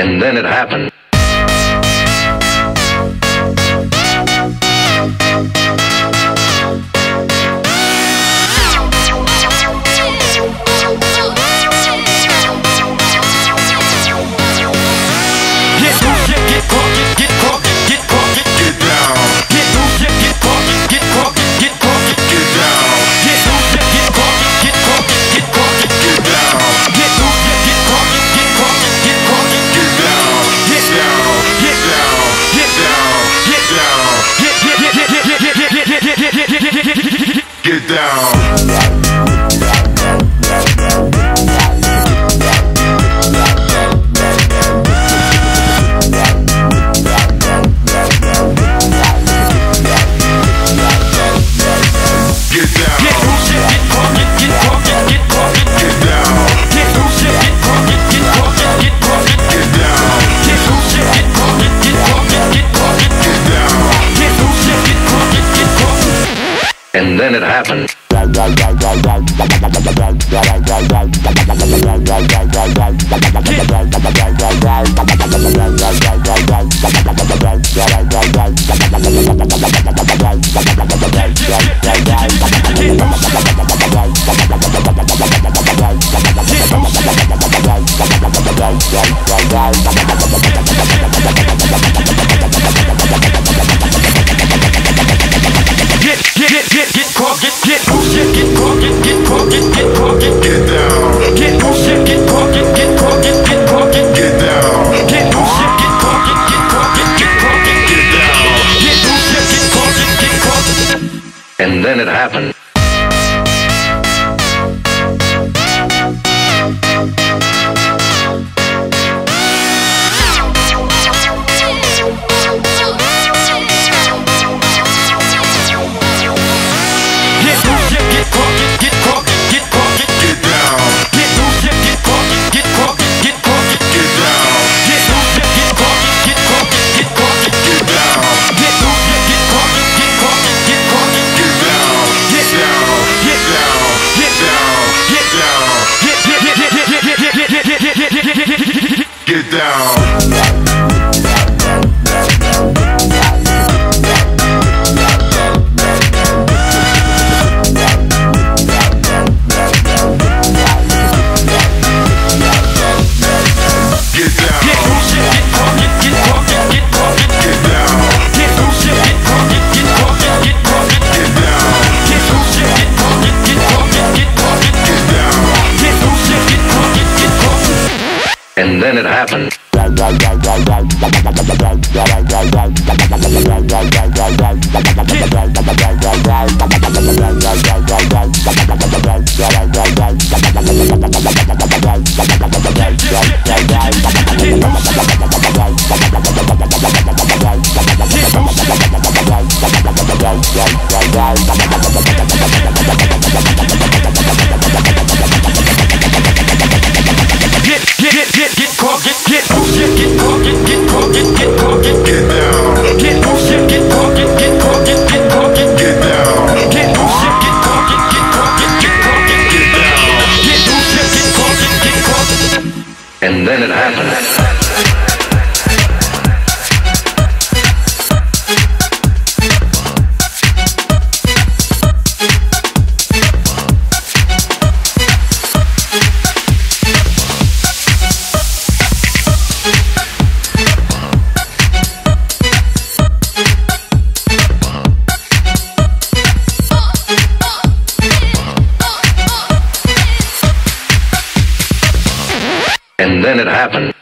And then it happened. And then it happened. then it happened. And then it happened. Yeah. And then it happened. And then it happened.